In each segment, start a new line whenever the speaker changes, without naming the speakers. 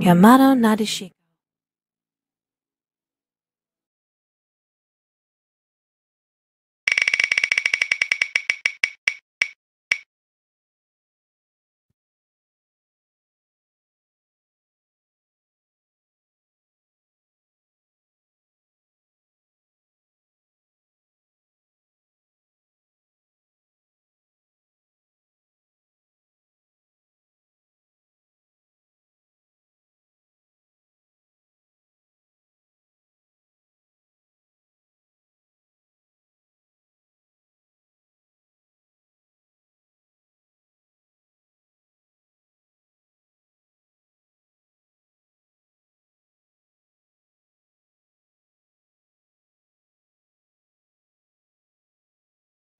Yamato Nadeshiko.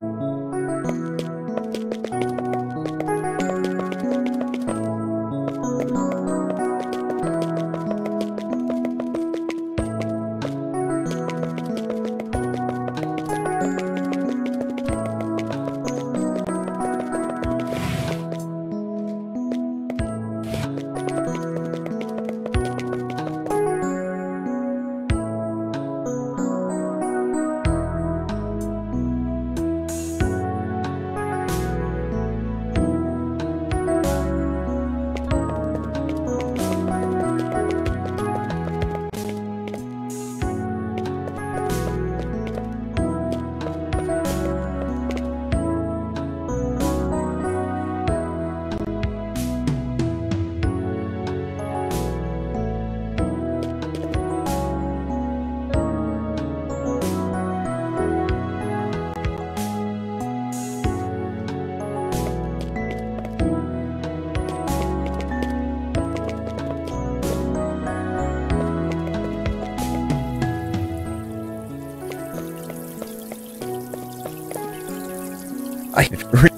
うん
life